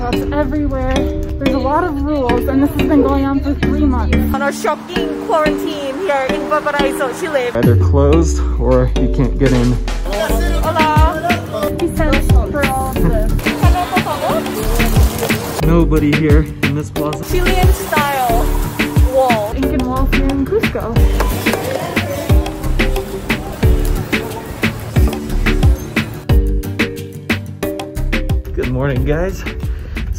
cops everywhere. There's a lot of rules, and this has been going on for three months. On our shocking quarantine here in Valparaiso, Chile. Either closed or you can't get in. Hola. He sends for all of this. Hello, por favor. Nobody here in this plaza. Chilean style wall. Incan walls here in Cusco. Good morning, guys.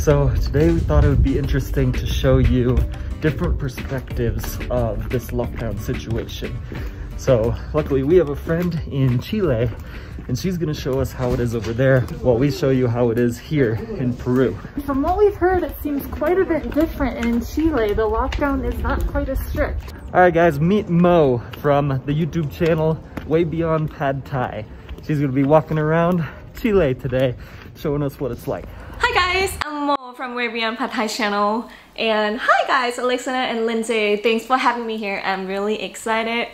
So today we thought it would be interesting to show you different perspectives of this lockdown situation. So luckily we have a friend in Chile and she's gonna show us how it is over there while we show you how it is here in Peru. From what we've heard, it seems quite a bit different. And in Chile, the lockdown is not quite as strict. All right, guys, meet Mo from the YouTube channel Way Beyond Pad Thai. She's gonna be walking around Chile today, showing us what it's like. Hi guys, I'm Mo from Beyond Pad Thai channel. And hi guys, Alexana and Lindsay. Thanks for having me here. I'm really excited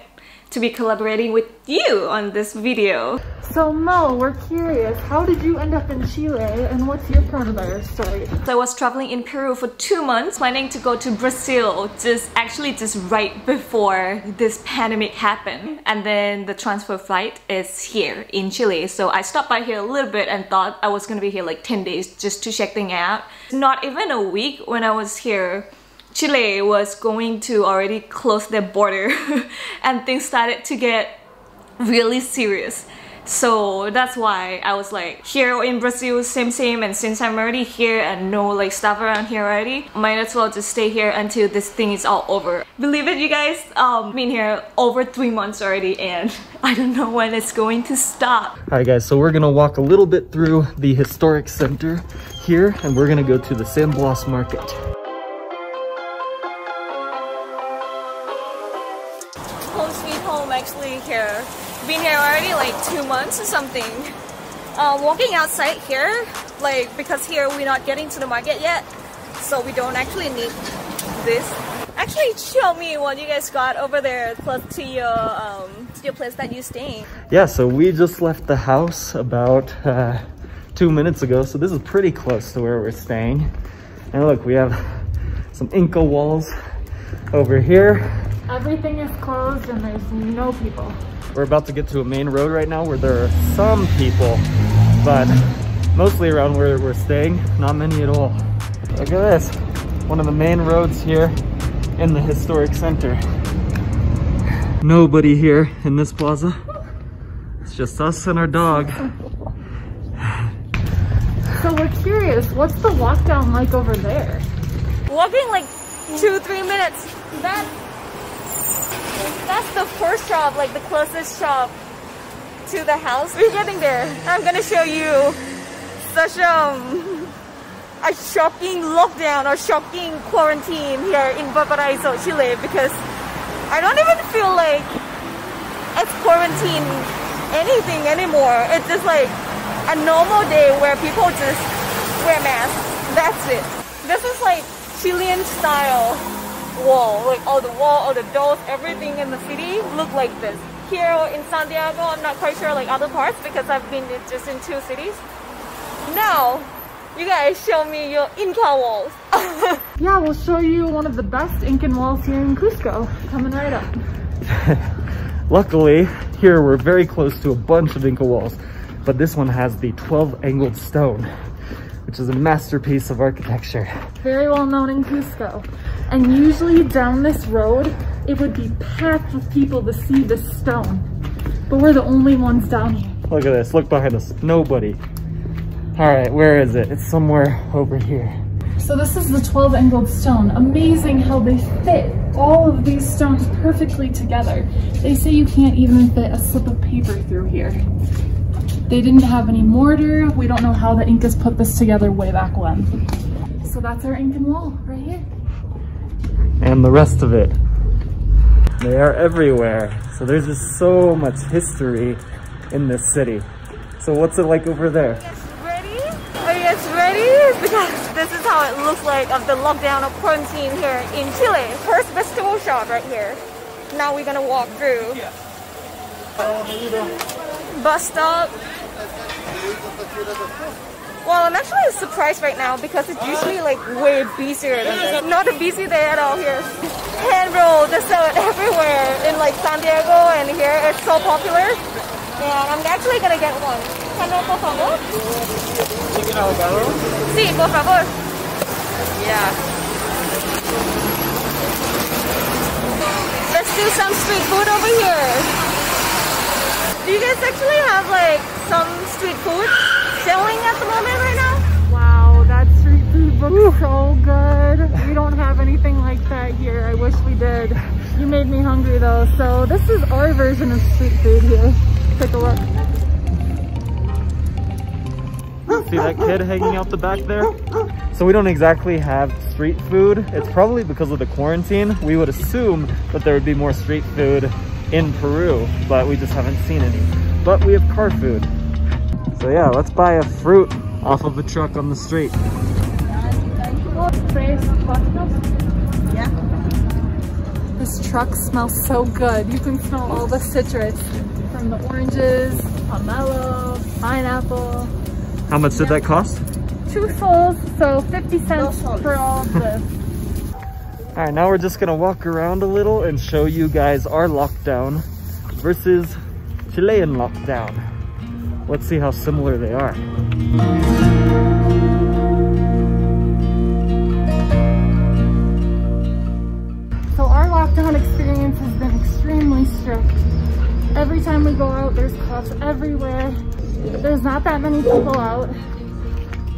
to be collaborating with you on this video. So Mo, we're curious, how did you end up in Chile and what's your coronavirus story? So I was traveling in Peru for two months, planning to go to Brazil just actually just right before this pandemic happened. And then the transfer flight is here in Chile. So I stopped by here a little bit and thought I was gonna be here like 10 days just to check things out. Not even a week when I was here, Chile was going to already close their border and things started to get really serious. So that's why I was like here in Brazil same same and since I'm already here and know like stuff around here already might as well just stay here until this thing is all over. Believe it you guys, um been here over three months already and I don't know when it's going to stop. All right, guys, so we're gonna walk a little bit through the historic center here and we're gonna go to the San Blas Market. Been here already like two months or something. Uh, walking outside here, like because here we're not getting to the market yet, so we don't actually need this. Actually, show me what you guys got over there close to your um to your place that you're staying. Yeah, so we just left the house about uh, two minutes ago, so this is pretty close to where we're staying. And look, we have some Inca walls over here. Everything is closed and there's no people. We're about to get to a main road right now where there are some people, but mostly around where we're staying, not many at all. Look at this, one of the main roads here in the historic center. Nobody here in this plaza. It's just us and our dog. So we're curious, what's the lockdown like over there? Walking like two three minutes. That that's the first shop, like the closest shop to the house. We're getting there. I'm gonna show you such um a shocking lockdown or shocking quarantine here in Valparaiso, Chile because I don't even feel like it's quarantine anything anymore. It's just like a normal day where people just wear masks. That's it. This is like Chilean style wall. Like all the wall, all the doors, everything in the city look like this. Here in Santiago, I'm not quite sure like other parts because I've been just in two cities. Now, you guys show me your Inca walls. Yeah, we'll show you one of the best Incan walls here in Cusco. Coming right up. Luckily, here we're very close to a bunch of Inca walls, but this one has the 12 angled stone, which is a masterpiece of architecture. Very well known in Cusco. And usually down this road, it would be packed with people to see this stone. But we're the only ones down here. Look at this, look behind us, nobody. All right, where is it? It's somewhere over here. So this is the 12 angled stone. Amazing how they fit all of these stones perfectly together. They say you can't even fit a slip of paper through here. They didn't have any mortar. We don't know how the Incas put this together way back when. So that's our Incan wall right here. And the rest of it. They are everywhere. So there's just so much history in this city. So what's it like over there? ready? Are you guys ready? Because this is how it looks like of the lockdown of quarantine here in Chile. First vegetable shop right here. Now we're gonna walk through. Bus stop. Well, I'm actually surprised right now because it's usually like way busier than this. Not a busy day at all here. Hand roll, they sell it everywhere in like Santiago and here. It's so popular. And I'm actually gonna get one. Hand roll, por favor? Sí, por favor. Yeah. Let's do some street food over here. Do you guys actually have like some street food selling at the moment right now? Wow, that street food looks so good. We don't have anything like that here. I wish we did. You made me hungry though. So this is our version of street food here. Take a look. See that kid hanging out the back there? So we don't exactly have street food. It's probably because of the quarantine. We would assume that there would be more street food in Peru, but we just haven't seen any. But we have car food. So yeah, let's buy a fruit off of a truck on the street. This truck smells so good. You can smell all the citrus from the oranges, pomelo, pineapple. How much did that cost? Two soles, so 50 cents for all of this. All right, now we're just gonna walk around a little and show you guys our lockdown versus Chilean lockdown. Let's see how similar they are. So our lockdown experience has been extremely strict. Every time we go out, there's cops everywhere. There's not that many people out.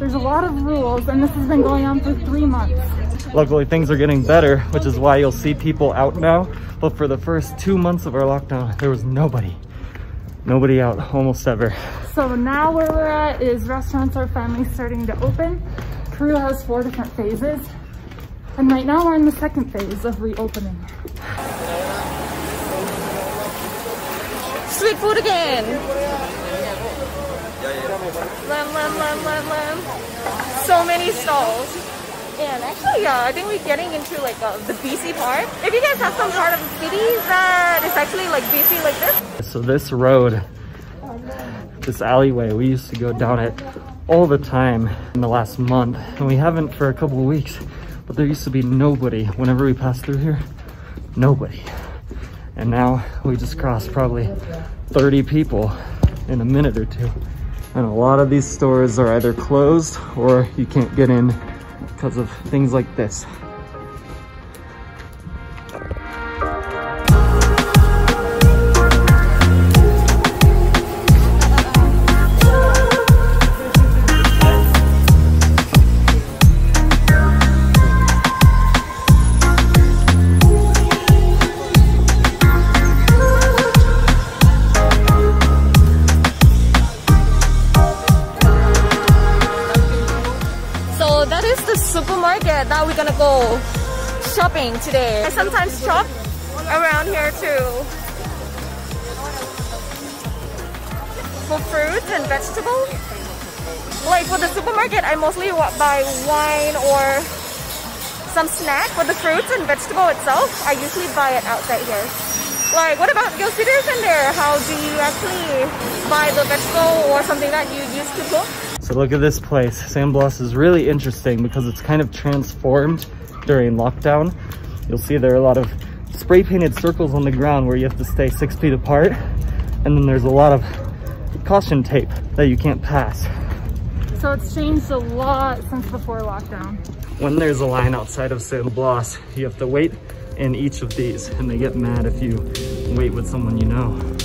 There's a lot of rules, and this has been going on for three months. Luckily, things are getting better, which is why you'll see people out now. But for the first two months of our lockdown, there was nobody. Nobody out, almost ever. So now where we're at is restaurants are finally starting to open. Peru has four different phases. And right now we're in the second phase of reopening. Street food again. Lamb, lamb, lamb, lamb, lamb. So many stalls. And actually, yeah, I think we're getting into like uh, the busy part. If you guys have some part of the city that is actually like busy like this, So this road, this alleyway, we used to go down it all the time in the last month. And we haven't for a couple of weeks. But there used to be nobody whenever we passed through here. Nobody. And now we just crossed probably 30 people in a minute or two. And a lot of these stores are either closed or you can't get in because of things like this. Is the supermarket that we're gonna go shopping today. I sometimes shop around here too. For fruits and vegetables. Like for the supermarket, I mostly buy wine or some snack. For the fruits and vegetable itself, I usually buy it outside here. Like, what about your citizens there? How do you actually buy the vegetable or something that you use to cook? So look at this place. San Blas is really interesting because it's kind of transformed during lockdown. You'll see there are a lot of spray painted circles on the ground where you have to stay six feet apart. And then there's a lot of caution tape that you can't pass. So it's changed a lot since before lockdown. When there's a line outside of San Blas, you have to wait in each of these and they get mad if you wait with someone you know.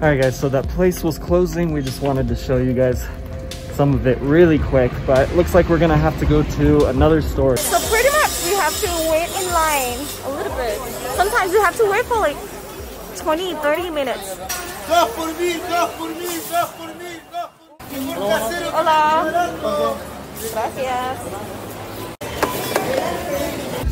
All right guys, so that place was closing. We just wanted to show you guys some of it really quick, but it looks like we're gonna have to go to another store. So pretty much we have to wait in line a little bit. Sometimes we have to wait for like 20, 30 minutes. Dos por mil, dos por mil, dos por mil, dos por mil. Por Hola. Gracias.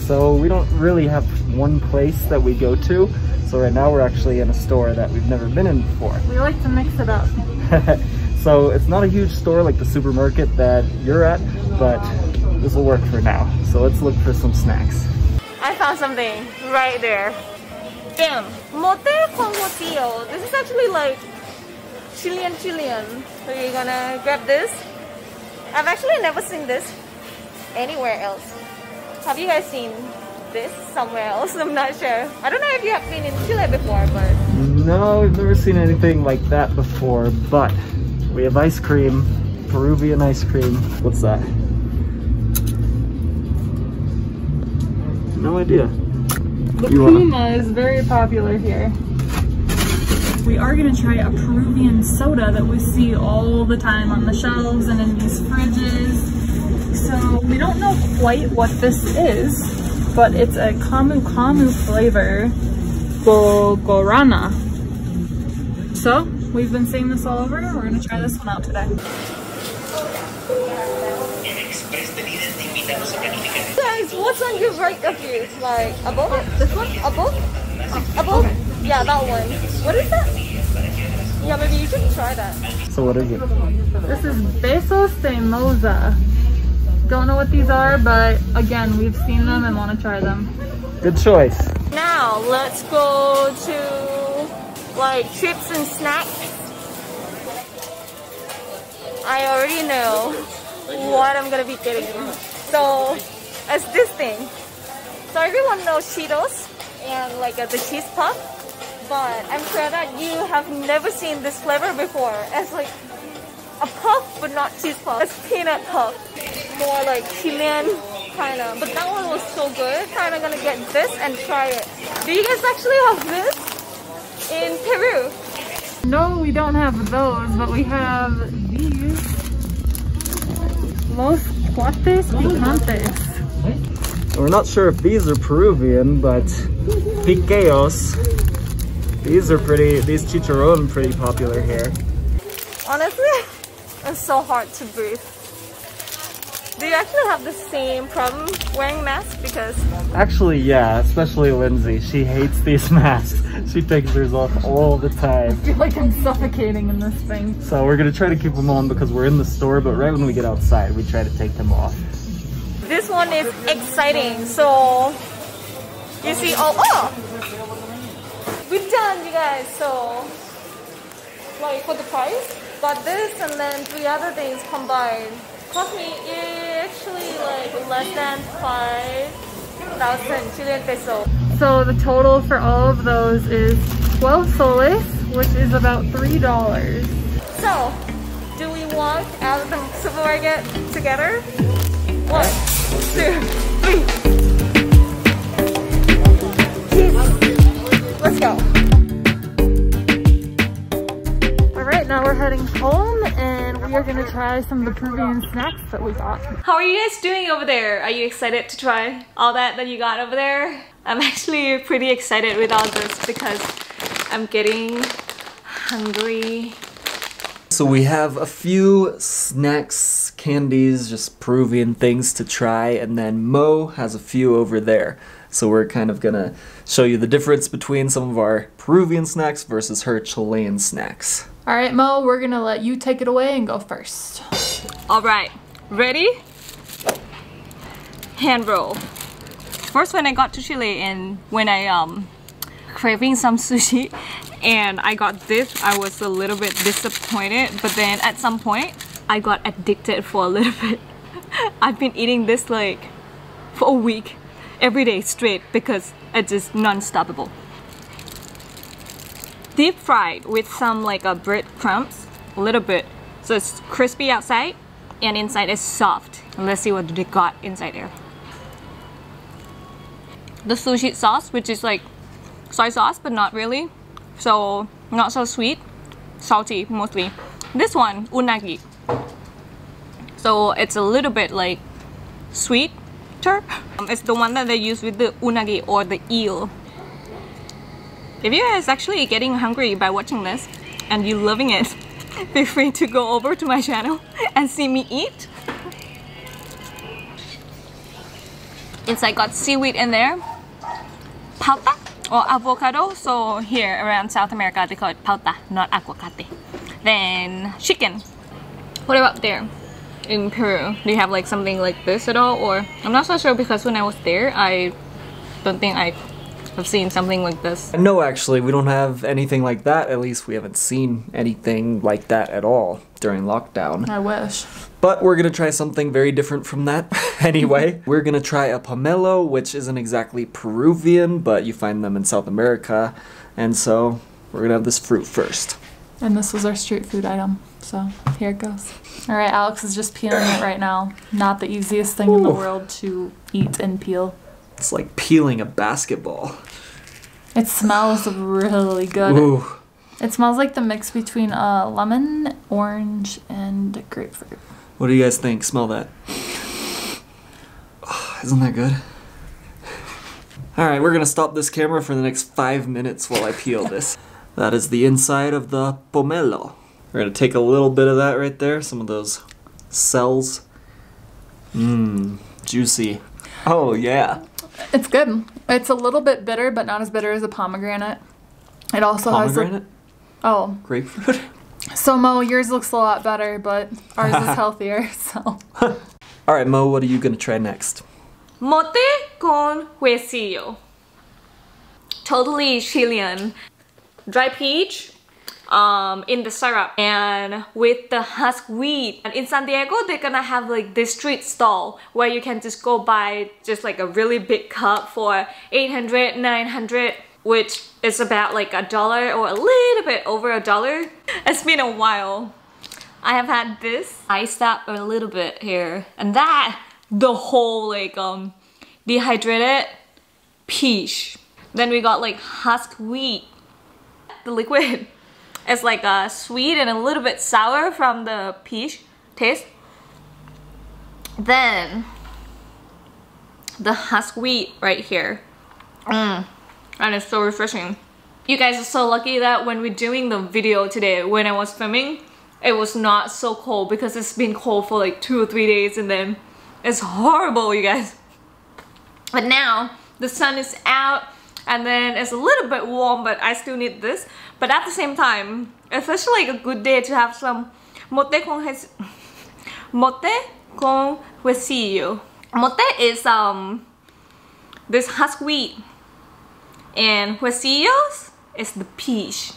So we don't really have one place that we go to. So right now we're actually in a store that we've never been in before. We like to mix it up. so it's not a huge store like the supermarket that you're at, but this will work for now. So let's look for some snacks. I found something right there. Damn, mote con huesillo. This is actually like Chilean Chilean. So you're gonna grab this. I've actually never seen this anywhere else. Have you guys seen this somewhere else? I'm not sure. I don't know if you have been in Chile before, but No, we've never seen anything like that before, but we have ice cream, Peruvian ice cream. What's that? No idea. The You wanna- Puma is very popular here. We are gonna try a Peruvian soda that we see all the time on the shelves and in these fridges. So we don't know quite what this is, but it's a Camu Camu flavor, Guarana. So we've been seeing this all over. We're gonna try this one out today. Guys, what's on your right of you? Like above? This one? Above? Uh, above? Yeah, that one. What is that? Yeah, maybe you should try that. So what is it? This is Besos de Moza. Don't know what these are, but again, we've seen them and want to try them. Good choice. Now let's go to like chips and snacks. I already know what I'm gonna be getting. So it's this thing. So everyone knows Cheetos and like uh, the cheese puff, but I'm sure that you have never seen this flavor before. It's like a puff, but not cheese puff. It's peanut puff, more like Chilean kind of. But that one was so good. Kind of gonna get this and try it. Do you guys actually have this in Peru? No, we don't have those, but we have these. Los Cuates Picantes. We're not sure if these are Peruvian, but piqueos. These are pretty, these chicharron pretty popular here. Honestly, it's so hard to breathe. Do you actually have the same problem wearing masks? Because Actually, yeah, especially Lindsay. She hates these masks. She takes hers off all the time. I feel like I'm suffocating in this thing. So we're gonna try to keep them on because we're in the store, but right when we get outside, we try to take them off. this one is exciting. So you see, oh, oh, we're done, you guys. So like for the price, got this and then three other things combined. Cost me actually like less than five thousand Chilean peso. So the total for all of those is 12 soles, which is about $3. So, do we walk out of the supermarket together? One, two, three. Yes. Let's go. All right, now we're heading home and we are gonna try some of the Peruvian snacks that we got. How are you guys doing over there? Are you excited to try all that that you got over there? I'm actually pretty excited with all this because I'm getting hungry. So we have a few snacks, candies, just Peruvian things to try, and then Mo has a few over there. So we're kind of gonna show you the difference between some of our Peruvian snacks versus her Chilean snacks. All right, Mo, we're gonna let you take it away and go first. All right, ready? Hand roll. First, when I got to Chile and when I um craving some sushi, and I got this, I was a little bit disappointed. But then at some point, I got addicted for a little bit. I've been eating this like for a week, every day straight because it's just non-stoppable. Deep fried with some like a bread crumbs, a little bit. So it's crispy outside and inside is soft. Let's see what they got inside there. The sushi sauce, which is like soy sauce, but not really. So not so sweet, salty mostly. This one, unagi. So it's a little bit like sweeter. Um, It's the one that they use with the unagi or the eel. If you guys actually getting hungry by watching this and you loving it, feel free to go over to my channel and see me eat. It's Inside got seaweed in there, palta or avocado. So here around South America they call it palta, not aguacate. Then chicken. What about there? in Peru? Do you have like something like this at all? Or I'm not so sure because when I was there, I don't think I have seen something like this. No, actually, we don't have anything like that. At least we haven't seen anything like that at all during lockdown. I wish. But we're gonna try something very different from that anyway. we're gonna try a pomelo, which isn't exactly Peruvian, but you find them in South America. And so we're gonna have this fruit first. And this was our street food item. So here it goes. All right, Alex is just peeling it right now. Not the easiest thing in the world to eat and peel. It's like peeling a basketball. It smells really good. Ooh. It smells like the mix between uh, lemon, orange, and grapefruit. What do you guys think? Smell that. Oh, isn't that good? Alright, we're gonna stop this camera for the next five minutes while I peel this. That is the inside of the pomelo. We're gonna take a little bit of that right there, some of those cells. Mmm, juicy. Oh yeah. It's good. It's a little bit bitter, but not as bitter as a pomegranate. It also has Pomegranate? a, oh. Grapefruit? So Mo, yours looks a lot better, but ours is healthier. So Alright, Mo, what are you gonna try next? Mote con huesillo. Totally Chilean. Dry peach um, in the syrup and with the husk wheat. And in Santiago, they're gonna have like this street stall where you can just go buy just like a really big cup for 800, 900 which is about like a dollar or a little bit over a dollar. It's been a while. I have had this iced up a little bit here and that the whole like um dehydrated peach then we got like husk wheat the liquid is like uh, sweet and a little bit sour from the peach taste. Then the husk wheat right here. Mm, and it's so refreshing. You guys are so lucky that when we're doing the video today when I was filming it was not so cold because it's been cold for like two or three days and then it's horrible you guys. But now the sun is out and then it's a little bit warm but I still need this. But at the same time it's actually like a good day to have some mote con hes- mote con huesillo. Mote is um this husk wheat. And huesillos is the peach.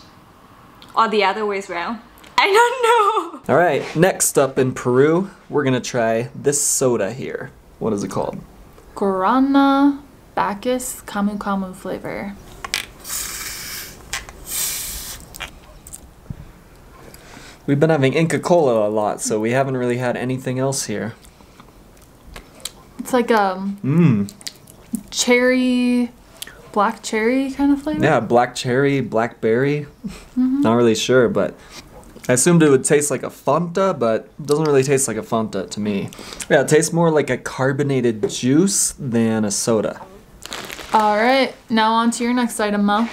Or the other ways around. I don't know. Alright, next up in Peru, we're gonna try this soda here. What is it called? Guarana Backus Camu Camu flavor. We've been having Inca Cola a lot, so we haven't really had anything else here. It's like um Mmm. cherry, black cherry kind of flavor. Yeah, black cherry, blackberry. Not really sure, but I assumed it would taste like a Fanta, but it doesn't really taste like a Fanta to me. Yeah, it tastes more like a carbonated juice than a soda. All right, now on to your next item, Mo.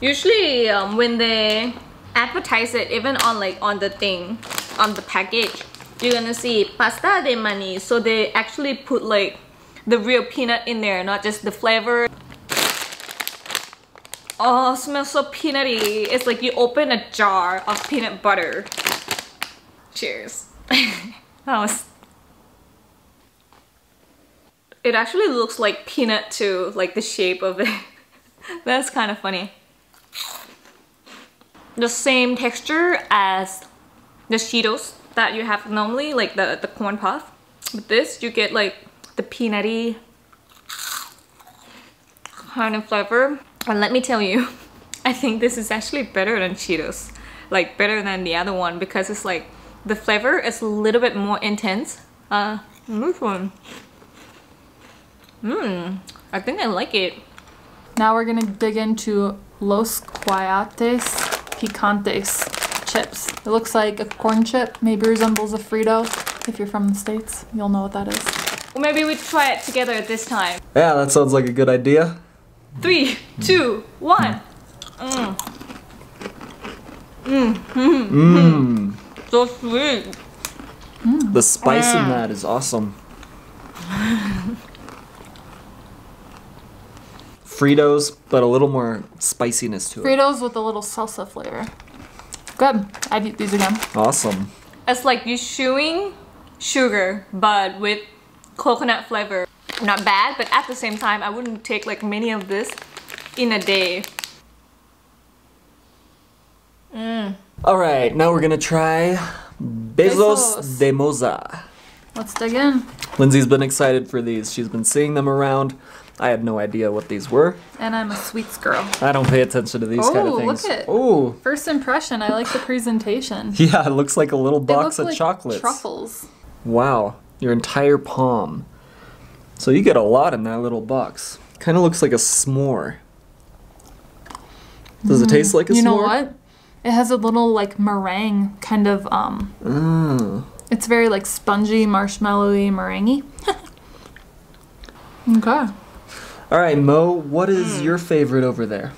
Usually um, when they advertise it, even on like on the thing, on the package, you're gonna see pasta de maní. So they actually put like the real peanut in there, not just the flavor. Oh, smells so peanutty. It's like you open a jar of peanut butter. Cheers. that was it actually looks like peanut too, like the shape of it. That's kind of funny. The same texture as the Cheetos that you have normally, like the, the corn puff. With this, you get like the peanutty kind of flavor. And let me tell you, I think this is actually better than Cheetos. Like better than the other one because it's like the flavor is a little bit more intense. Uh, this one. Mmm, I think I like it. Now we're gonna dig into Los Cuayates Picantes chips. It looks like a corn chip, maybe resembles a Frito. If you're from the States, you'll know what that is. Or maybe we try it together this time. Yeah, that sounds like a good idea. Three, two, one. Mmm. Mmm. Mmm. So sweet. Mm. The spice in mm. that is awesome. Fritos, but a little more spiciness to it. Fritos with a little salsa flavor. Good. I'd eat these again. Awesome. It's like you're chewing sugar but with coconut flavor. Not bad, but at the same time, I wouldn't take like many of this in a day. Mm. All right, now we're gonna try Besos, Besos. de Moza. Let's dig in. Lindsay's been excited for these. She's been seeing them around. I had no idea what these were. And I'm a sweets girl. I don't pay attention to these kind of things. Oh, look it. Oh, First impression, I like the presentation. yeah, it looks like a little box of like chocolates. Truffles. Wow, your entire palm. So you get a lot in that little box. Kind of looks like a s'more. Does it taste like a Mm. you s'more? know what? It has a little like meringue kind of um Mm. it's very like spongy, marshmallowy, meringue. okay. All right, Mo, what is Mm. your favorite over there?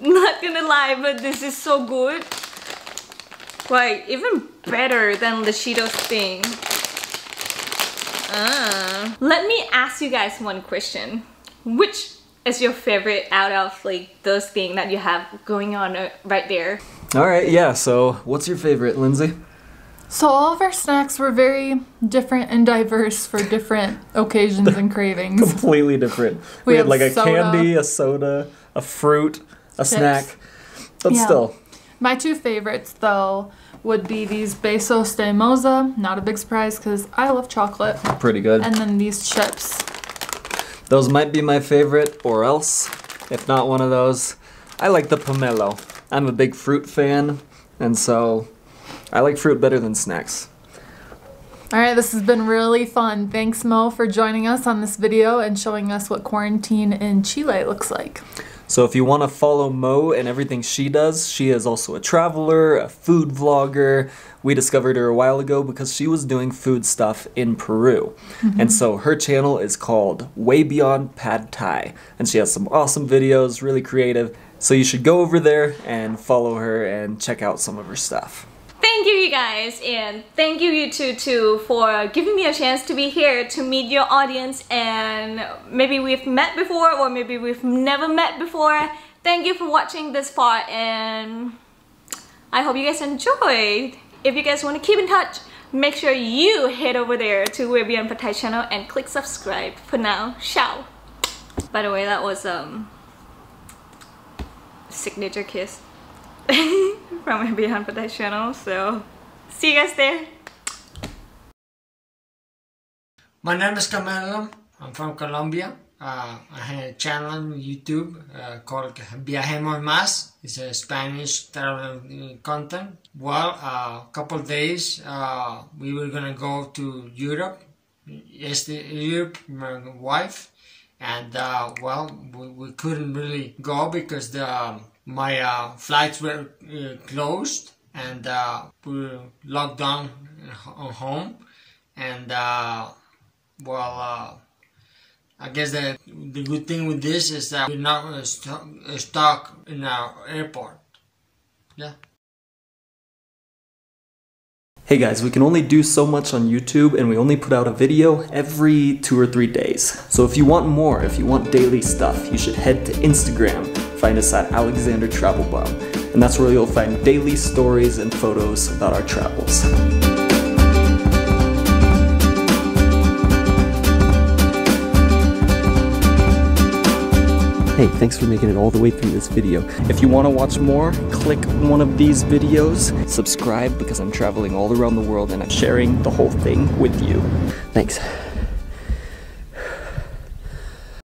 Not gonna lie, but this is so good. Like, even better than the Cheetos thing. Ah. Let me ask you guys one question. Which is your favorite out of like those things that you have going on uh, right there? All right, yeah. So, what's your favorite, Lindsay? So all of our snacks were very different and diverse for different occasions and cravings. Completely different. We, We had like a soda. candy, a soda, a fruit, a snack. But Yeah. still, My two favorites though would be these Besos de Moza, not a big surprise because I love chocolate, pretty good. and then these chips. Those might be my favorite, or else, if not one of those, I like the pomelo. I'm a big fruit fan, and so I like fruit better than snacks. All right, this has been really fun. Thanks, Mo, for joining us on this video and showing us what quarantine in Chile looks like. So if you want to follow Mo and everything she does, she is also a traveler, a food vlogger. We discovered her a while ago because she was doing food stuff in Peru. Mm-hmm. And so her channel is called Way Beyond Pad Thai. And she has some awesome videos, really creative. So you should go over there and follow her and check out some of her stuff. Thank you, you guys, and thank you, you two, too, for giving me a chance to be here to meet your audience. And maybe we've met before, or maybe we've never met before. Thank you for watching this far, and I hope you guys enjoyed. If you guys want to keep in touch, make sure you head over there to Pad Thai channel and click subscribe. For now, ciao. By the way, that was um signature kiss from Way Beyond Pad Thai channel. So see you guys there. My name is Camilo. I'm from Colombia. Uh, I have a channel on YouTube uh, called Viajemos Más. It's a Spanish travel uh, content. Well, a couple days uh, we were gonna go to Europe. Yes, the Europe, my wife, and uh, well, we, we couldn't really go because the my uh, flights were uh, closed and uh, we locked down at home and. Uh, well, uh, I guess that the good thing with this is that we're not uh, uh, stuck in our airport. Yeah. Hey guys, we can only do so much on YouTube and we only put out a video every two or three days. So if you want more, if you want daily stuff, you should head to Instagram. Find us at Alexander Travel Bum. And that's where you'll find daily stories and photos about our travels. Hey, thanks for making it all the way through this video. If you want to watch more, click one of these videos, subscribe because I'm traveling all around the world and I'm sharing the whole thing with you. Thanks.